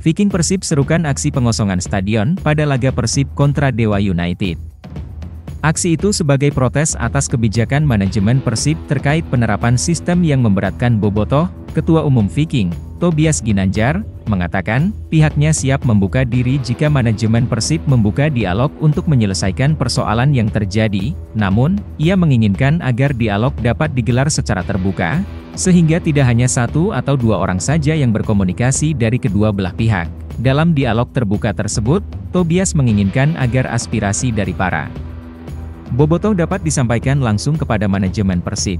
Viking Persib serukan aksi pengosongan stadion pada laga Persib kontra Dewa United. Aksi itu sebagai protes atas kebijakan manajemen Persib terkait penerapan sistem yang memberatkan Bobotoh, Ketua Umum Viking, Tobias Ginanjar, mengatakan, pihaknya siap membuka diri jika manajemen Persib membuka dialog untuk menyelesaikan persoalan yang terjadi, namun, ia menginginkan agar dialog dapat digelar secara terbuka, sehingga tidak hanya satu atau dua orang saja yang berkomunikasi dari kedua belah pihak. Dalam dialog terbuka tersebut, Tobias menginginkan agar aspirasi dari para Bobotoh dapat disampaikan langsung kepada manajemen Persib.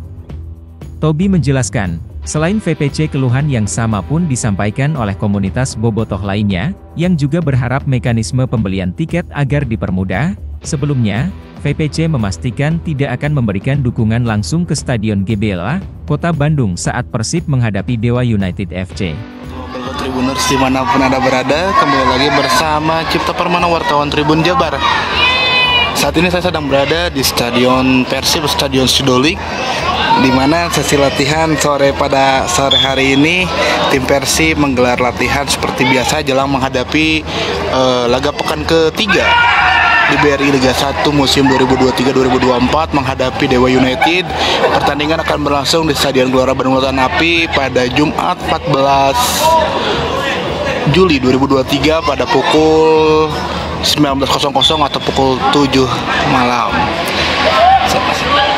Tobi menjelaskan, selain VPC keluhan yang sama pun disampaikan oleh komunitas Bobotoh lainnya, yang juga berharap mekanisme pembelian tiket agar dipermudah. Sebelumnya, VPC memastikan tidak akan memberikan dukungan langsung ke Stadion GBLA, Kota Bandung saat Persib menghadapi Dewa United FC. Tribuners di mana pun Anda berada, kembali lagi bersama Cipta Permana Wartawan Tribun Jabar. Saat ini saya sedang berada di Stadion Persib, Stadion Sidolik, di mana sesi latihan sore pada sore hari ini tim Persib menggelar latihan seperti biasa jelang menghadapi uh, laga pekan ketiga di BRI Liga 1 musim 2023-2024 menghadapi Dewa United. Pertandingan akan berlangsung di Stadion Gelora Bandung Lautan Api pada Jumat 14 Juli 2023 pada pukul 19.00 atau pukul 7 malam.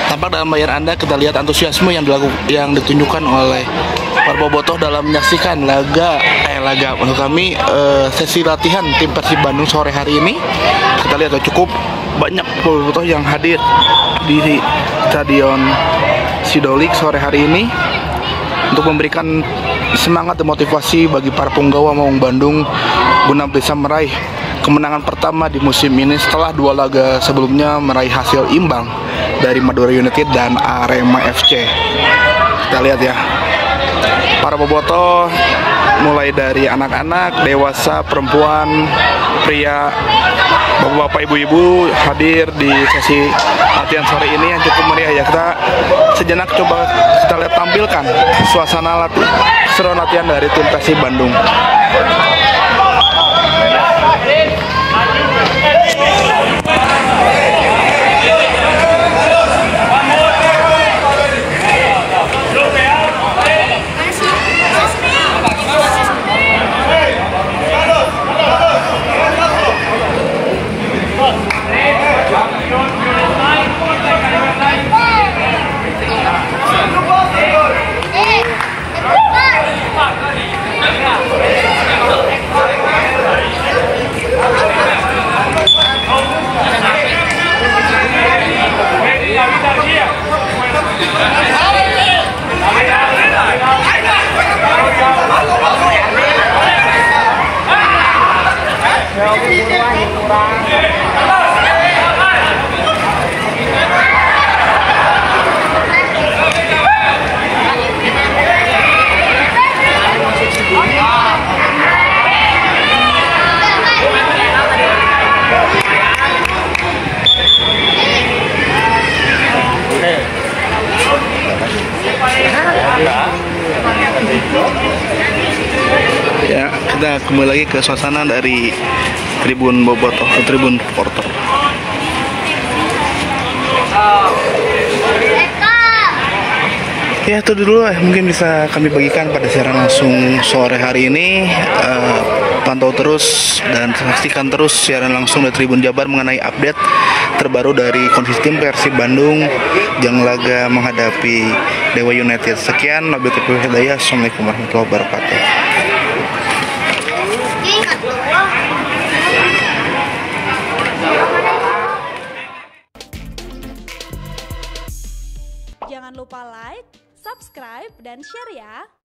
Tampak dalam layar Anda kita lihat antusiasme yang dilakukan yang ditunjukkan oleh bobotoh dalam menyaksikan laga eh laga untuk kami uh, sesi latihan tim Persib Bandung sore hari ini kita lihat cukup banyak bobotoh yang hadir di stadion Sidolik sore hari ini untuk memberikan semangat dan motivasi bagi para punggawa Maung Bandung guna bisa meraih kemenangan pertama di musim ini setelah dua laga sebelumnya meraih hasil imbang dari Madura United dan Arema FC. Kita lihat ya. Para bobotoh mulai dari anak-anak, dewasa, perempuan, pria, bapak-bapak, ibu-ibu hadir di sesi latihan sore ini yang cukup meriah ya. Kita sejenak coba kita lihat tampilkan suasana latihan seru latihan dari tim Persib Bandung. Lebih. Kita kembali lagi ke suasana dari Tribun Bobotoh, atau Tribun Porter. Ya itu dulu lah mungkin bisa kami bagikan pada siaran langsung sore hari ini uh, pantau terus dan saksikan terus siaran langsung dari Tribun Jabar mengenai update terbaru dari kondisi tim Persib Bandung yang laga menghadapi Dewa United. Sekian Kepul Hidayah. Assalamualaikum warahmatullahi wabarakatuh. Lupa like, subscribe, dan share ya.